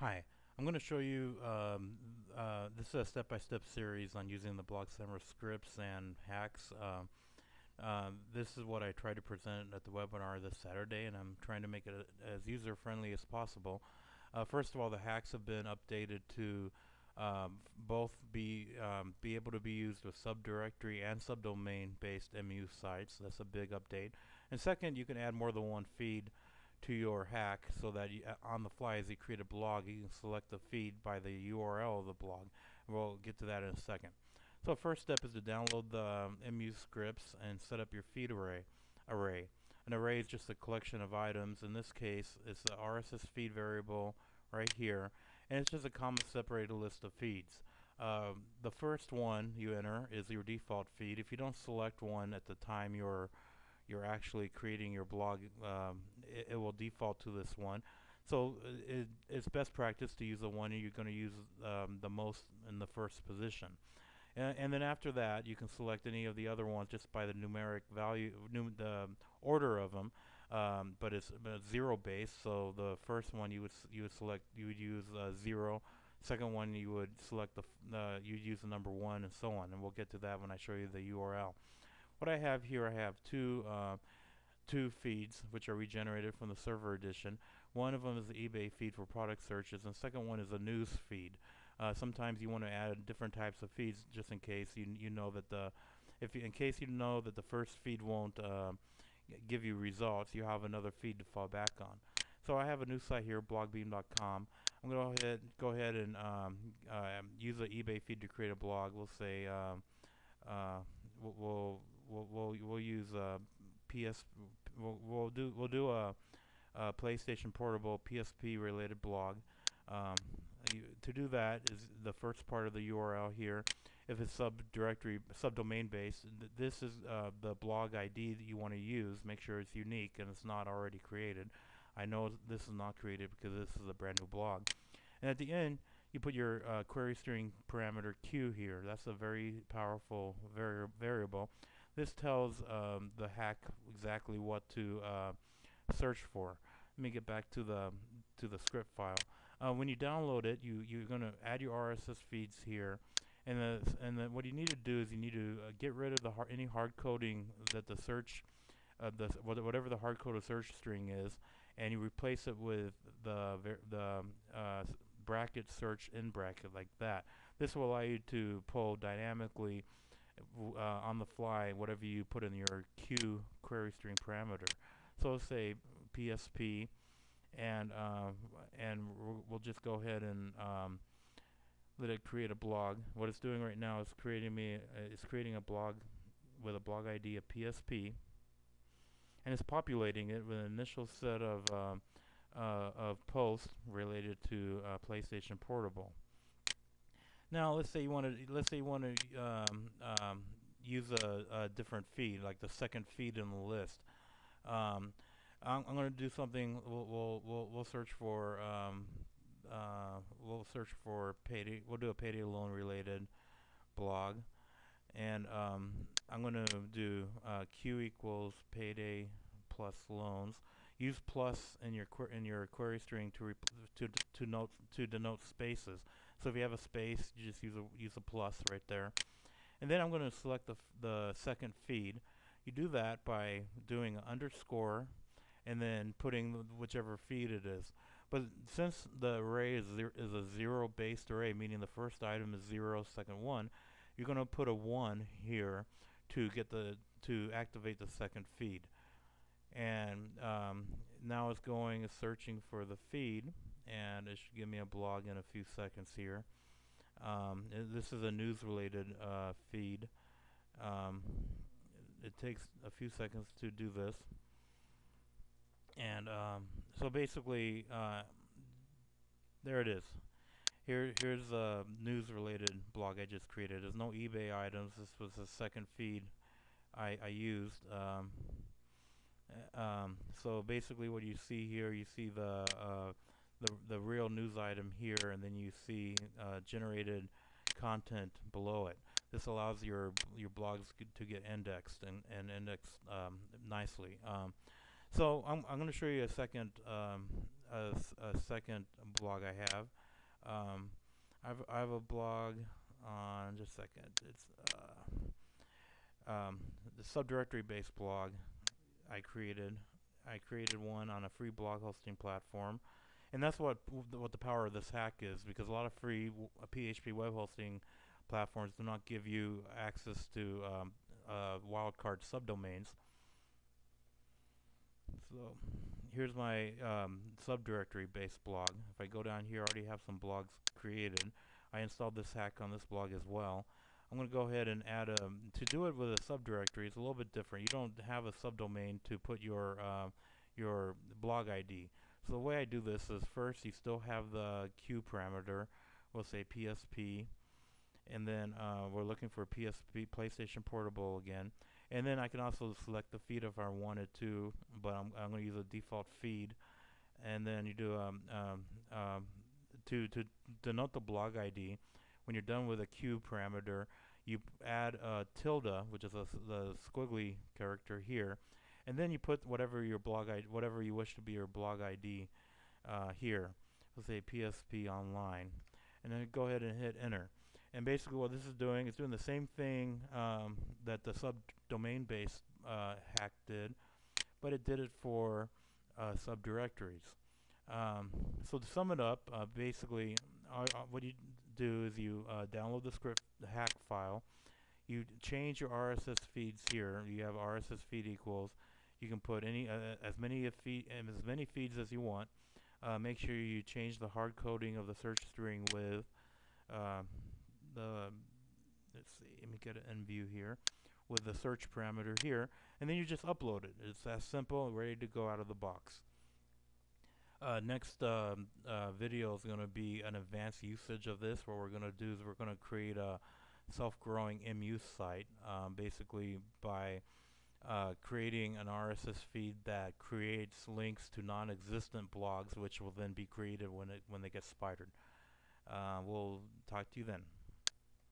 Hi, I'm going to show you, um, uh, this is a step-by-step series on using the BlogSlammer scripts and hacks. Um, uh, this is what I tried to present at the webinar this Saturday and I'm trying to make it as user-friendly as possible. Uh, first of all, the hacks have been updated to um, both be um, be able to be used with subdirectory and subdomain based MU sites. That's a big update. And second, you can add more than one feed to your hack so that you, uh, on the fly as you create a blog you can select the feed by the URL of the blog. We'll get to that in a second. So first step is to download the um, MU scripts and set up your feed array. array. An array is just a collection of items. In this case it's the RSS feed variable right here and it's just a comma separated list of feeds. Um, the first one you enter is your default feed. If you don't select one at the time you're you're actually creating your blog, um, it, it, will default to this one. So uh, it, it's best practice to use the one you're going to use um, the most in the first position. And, and, then after that, you can select any of the other ones just by the numeric value, num the order of them. Um, but it's zero based. So the first one you would you would select you would use uh, zero. Second one you would select the uh, you'd use the number one and so on. And we'll get to that when I show you the URL. What I have here, I have two uh, two feeds which are regenerated from the server edition. One of them is the eBay feed for product searches, and the second one is a news feed. Uh, sometimes you want to add different types of feeds just in case you you know that the if you, in case you know that the first feed won't uh, give you results, you have another feed to fall back on. So I have a new site here, blogbeam.com. I'm going to go ahead, go ahead and um, uh, use the eBay feed to create a blog. We'll say um, uh, we'll, we'll we'll we'll, use uh, PS. We'll, we'll do we'll do a, a, PlayStation Portable PSP related blog. Um, you, to do that is the first part of the URL here. If it's subdirectory subdomain based, th this is uh, the blog ID that you want to use. Make sure it's unique and it's not already created. I know this is not created because this is a brand new blog. And at the end, you put your uh, query string parameter q here. That's a very powerful vari variable. This tells um, the hack exactly what to uh, search for. Let me get back to the to the script file. Uh, when you download it, you you're going to add your RSS feeds here, and the, and then what you need to do is you need to uh, get rid of the har any hard coding that the search, uh, the whatever the hard coded search string is, and you replace it with the the uh, bracket search in bracket like that. This will allow you to pull dynamically uh, on the fly whatever you put in your Q query string parameter. So let's say PSP, and uh, and we'll just go ahead and um, let it create a blog. What it's doing right now is creating me uh, it's creating a blog with a blog ID of PSP, and it's populating it with an initial set of um, uh, of posts related to uh, PlayStation Portable. Now, let's say you want to let's say you want to um, um, use a, a, different feed, like the second feed in the list. Um, I'm, I'm going to do something. We'll we'll we'll, we'll search for um, uh, we'll search for payday. We'll do a payday loan related blog, and um, I'm going to do uh, Q equals payday plus loans. Use plus in your in your query string to to to note to denote spaces. So if you have a space, you just use a use a plus right there. And then I'm going to select the the second feed. You do that by doing underscore and then putting whichever feed it is. But since the array is, is a zero-based array, meaning the first item is zero, second one, you're going to put a one here to get the to activate the second feed. And um, now it's going searching for the feed and it should give me a blog in a few seconds here. Um, this is a news-related uh, feed. Um, it takes a few seconds to do this. And um, so basically, uh, there it is. Here, here's a news-related blog I just created. There's no eBay items. This was the second feed I, I used. Um, um, so basically, what you see here, you see the uh, the, the real news item here and then you see uh, generated content below it. This allows your your blogs to get indexed and, and indexed um, nicely. Um, so I'm, I'm going to show you a second um, a, a second blog I have. Um, I've I have a blog on just a second. It's uh, um, the subdirectory based blog I created. I created one on a free blog hosting platform, and that's what what the power of this hack is because a lot of free w- uh, PHP web hosting platforms do not give you access to um, uh, wildcard subdomains. So here's my um, subdirectory based blog. If I go down here, I already have some blogs created. I installed this hack on this blog as well. I'm going to go ahead and add a, to do it with a subdirectory, it's a little bit different. You don't have a subdomain to put your, uh, your blog ID. So the way I do this is first you still have the Q parameter, we'll say PSP, and then uh, we're looking for PSP PlayStation Portable again. And then I can also select the feed if I wanted to, but I'm, I'm going to use a default feed. And then you do um, um, um, to to denote the blog ID. When you're done with a Q parameter, you add a tilde, which is a the squiggly character here, and then you put whatever your blog ID, whatever you wish to be your blog ID uh, here. Let's say PSP Online, and then go ahead and hit enter. And basically, what this is doing is doing the same thing um, that the subdomain-based uh, hack did, but it did it for uh, subdirectories. Um, so to sum it up, uh, basically, uh, uh, what you do is you uh, download the script, the hack file. You change your RSS feeds here. You have RSS feed equals. You can put any uh, as many feed as many feeds as you want. Uh, make sure you change the hard coding of the search string with uh, the let's see. Let me get an end view here with the search parameter here, and then you just upload it. It's as simple, ready to go out of the box. Uh, next um, uh, video is going to be an advanced usage of this. What we're going to do is we're going to create a self-growing MU site, um, basically by uh, creating an RSS feed that creates links to non-existent blogs, which will then be created when it when they get spidered. Uh, we'll talk to you then.